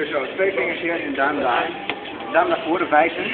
hier zo. Twee vingers hier en dan duim daar. Duim naar voren, wijzen.